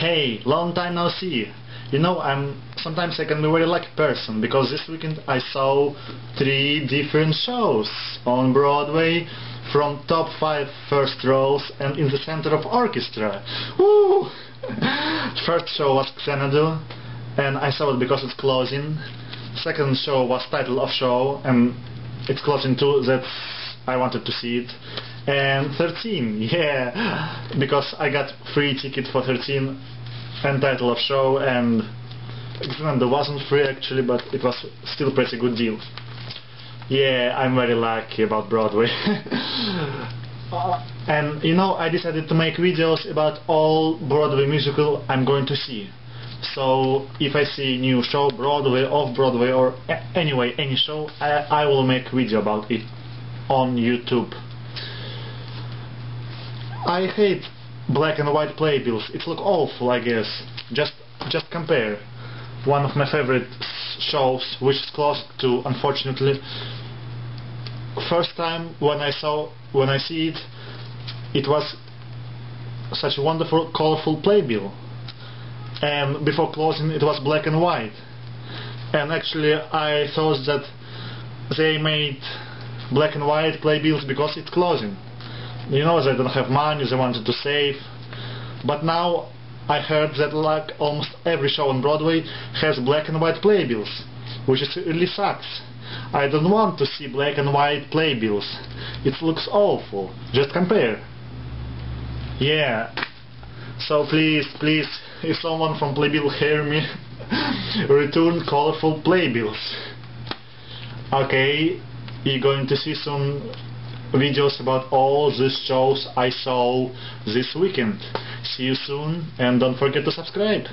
Hey, long time no see. You know, I'm sometimes I can be a very lucky person because this weekend I saw three different shows on Broadway from top five first rows and in the center of orchestra. Woo! First show was Xanadu and I saw it because it's closing. Second show was title of show and it's closing too. That's I wanted to see it. And 13, yeah, because I got free ticket for 13 and title of show and Xanadu wasn't free actually, but it was still pretty good deal. Yeah, I'm very lucky about Broadway. and you know, I decided to make videos about all Broadway musical I'm going to see. So if I see new show, Broadway, off-Broadway, or anyway, any show, I, I will make video about it on YouTube. I hate black and white playbills. It look awful, I guess. Just, just compare. One of my favorite shows, which is close to, unfortunately, first time when I saw, when I see it, it was such a wonderful, colorful playbill. And before closing, it was black and white. And actually, I thought that they made black and white playbills because it's closing. You know, they don't have money, they wanted to save. But now I heard that like almost every show on Broadway has black and white playbills, which is really sucks. I don't want to see black and white playbills. It looks awful. Just compare. Yeah. So please, please, if someone from Playbill hear me, return colorful playbills. Okay, you're going to see some videos about all these shows I saw this weekend. See you soon and don't forget to subscribe.